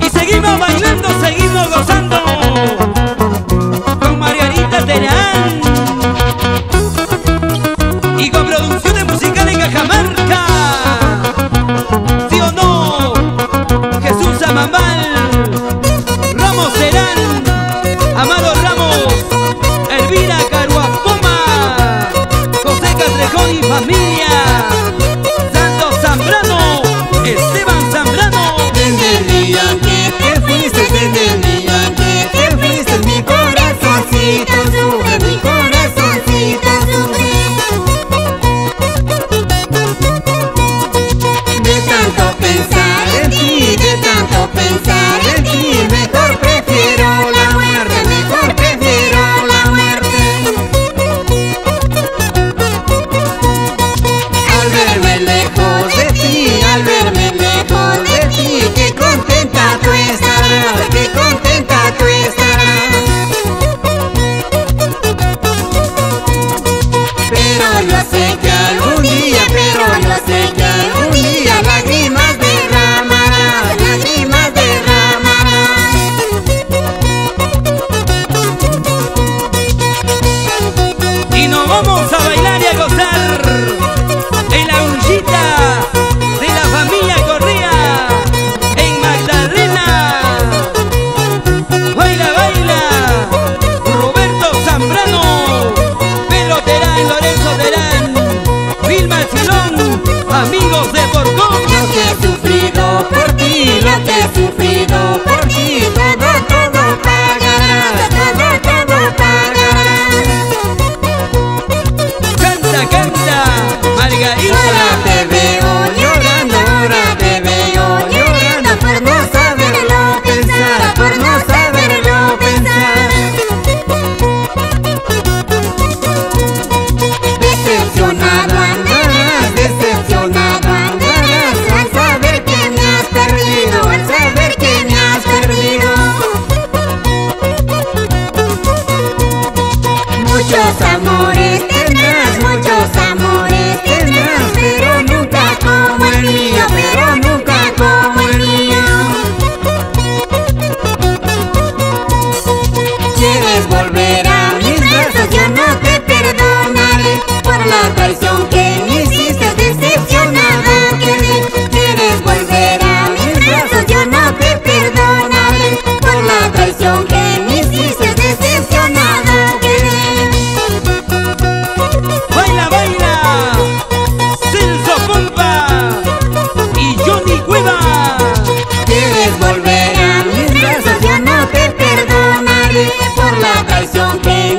Y seguimos bailando, yo no te perdonaré por la traición que me hiciste decepcionada quedé. Quieres volver a mis brazos, yo no te perdonaré por la traición que me hiciste decepcionada quedé. Baila, baila, Celso Pulpa y Johnny Cueva. Quieres volver a mis brazos, yo no te perdonaré por la traición que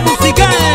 música é